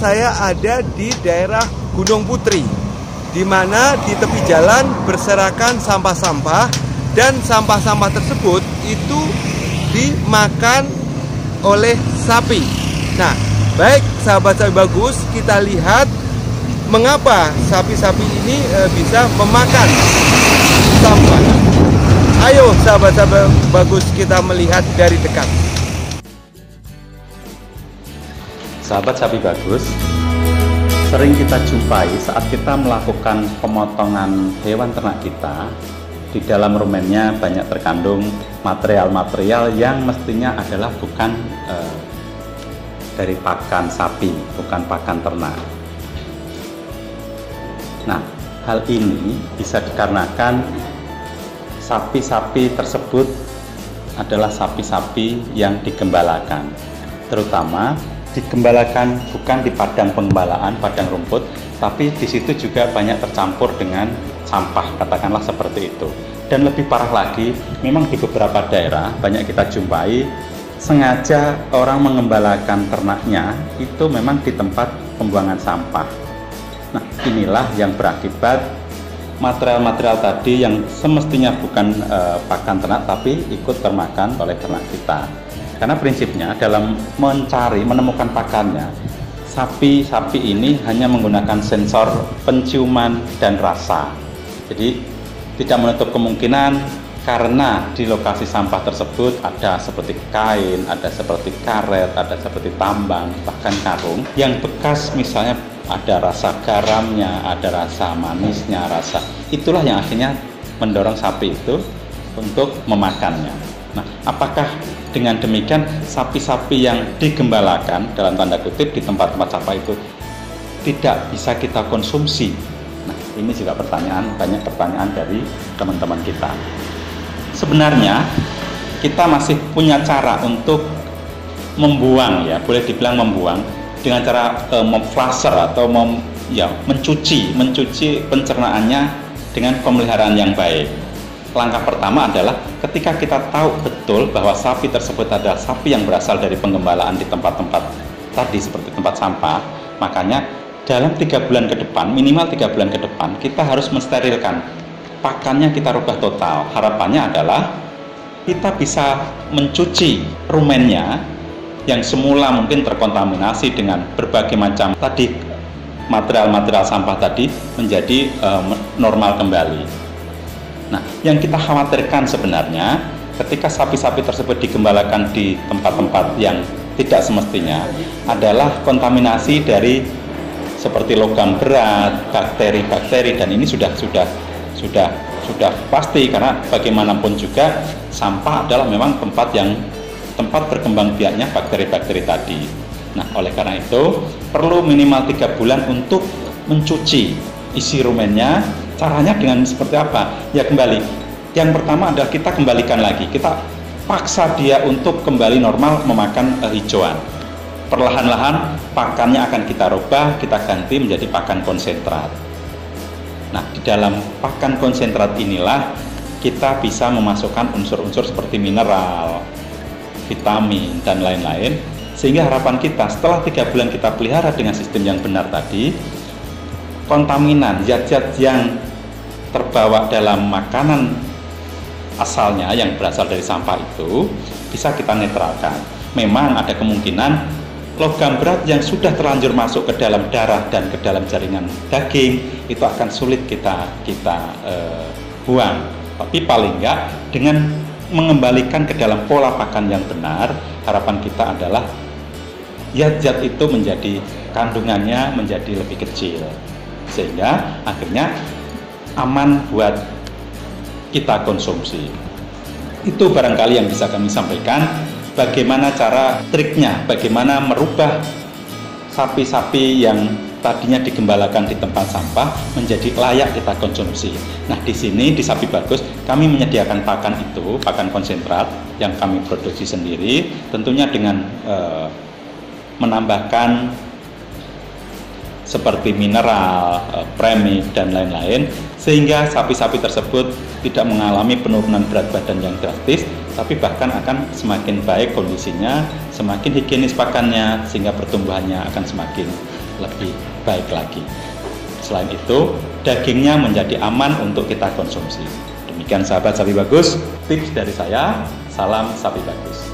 saya ada di daerah Gunung Putri, di mana di tepi jalan berserakan sampah-sampah dan sampah-sampah tersebut itu dimakan oleh sapi. Nah, baik sahabat-sahabat bagus, kita lihat mengapa sapi-sapi ini e, bisa memakan sampah. Ayo sahabat-sahabat bagus kita melihat dari dekat. Sahabat sapi bagus, sering kita jumpai saat kita melakukan pemotongan hewan ternak kita, di dalam rumennya banyak terkandung material-material yang mestinya adalah bukan eh, dari pakan sapi, bukan pakan ternak. Nah, hal ini bisa dikarenakan sapi-sapi tersebut adalah sapi-sapi yang digembalakan, terutama digembalakan bukan di padang penggembalaan, padang rumput, tapi di situ juga banyak tercampur dengan sampah, katakanlah seperti itu. Dan lebih parah lagi, memang di beberapa daerah banyak kita jumpai sengaja orang mengembalakan ternaknya itu memang di tempat pembuangan sampah. Nah, inilah yang berakibat material-material tadi yang semestinya bukan e, pakan ternak tapi ikut termakan oleh ternak kita. Karena prinsipnya dalam mencari, menemukan pakannya, sapi-sapi ini hanya menggunakan sensor penciuman dan rasa. Jadi tidak menutup kemungkinan karena di lokasi sampah tersebut ada seperti kain, ada seperti karet, ada seperti tambang, bahkan karung yang bekas misalnya ada rasa garamnya, ada rasa manisnya, rasa itulah yang akhirnya mendorong sapi itu untuk memakannya. Nah, apakah dengan demikian sapi-sapi yang digembalakan dalam tanda kutip di tempat-tempat sampah itu tidak bisa kita konsumsi. Nah, ini juga pertanyaan banyak pertanyaan dari teman-teman kita. Sebenarnya kita masih punya cara untuk membuang ya, boleh dibilang membuang dengan cara e, memflaser atau mem, ya mencuci, mencuci pencernaannya dengan pemeliharaan yang baik langkah pertama adalah ketika kita tahu betul bahwa sapi tersebut adalah sapi yang berasal dari penggembalaan di tempat-tempat tadi seperti tempat sampah, makanya dalam tiga bulan ke depan, minimal tiga bulan ke depan, kita harus mensterilkan. Pakannya kita rubah total. Harapannya adalah kita bisa mencuci rumennya yang semula mungkin terkontaminasi dengan berbagai macam tadi material-material sampah tadi menjadi uh, normal kembali. Nah, yang kita khawatirkan sebenarnya ketika sapi-sapi tersebut digembalakan di tempat-tempat yang tidak semestinya adalah kontaminasi dari seperti logam berat, bakteri-bakteri dan ini sudah sudah sudah sudah pasti karena bagaimanapun juga sampah adalah memang tempat yang tempat berkembang biaknya bakteri-bakteri tadi. Nah, oleh karena itu perlu minimal tiga bulan untuk mencuci isi rumennya caranya dengan seperti apa? Ya kembali. Yang pertama adalah kita kembalikan lagi. Kita paksa dia untuk kembali normal memakan uh, hijauan. Perlahan-lahan pakannya akan kita rubah kita ganti menjadi pakan konsentrat. Nah di dalam pakan konsentrat inilah kita bisa memasukkan unsur-unsur seperti mineral vitamin dan lain-lain. Sehingga harapan kita setelah tiga bulan kita pelihara dengan sistem yang benar tadi kontaminan, zat-zat yang terbawa dalam makanan asalnya yang berasal dari sampah itu bisa kita netralkan. Memang ada kemungkinan logam berat yang sudah terlanjur masuk ke dalam darah dan ke dalam jaringan daging itu akan sulit kita kita eh, buang. Tapi paling enggak dengan mengembalikan ke dalam pola pakan yang benar, harapan kita adalah zat-zat itu menjadi kandungannya menjadi lebih kecil sehingga akhirnya aman buat kita konsumsi. Itu barangkali yang bisa kami sampaikan bagaimana cara triknya, bagaimana merubah sapi-sapi yang tadinya digembalakan di tempat sampah menjadi layak kita konsumsi. Nah, di sini di Sapi Bagus kami menyediakan pakan itu, pakan konsentrat yang kami produksi sendiri, tentunya dengan e, menambahkan seperti mineral, eh, premik, dan lain-lain sehingga sapi-sapi tersebut tidak mengalami penurunan berat badan yang drastis tapi bahkan akan semakin baik kondisinya, semakin higienis pakannya sehingga pertumbuhannya akan semakin lebih baik lagi. Selain itu, dagingnya menjadi aman untuk kita konsumsi. Demikian sahabat sapi bagus, tips dari saya. Salam sapi bagus.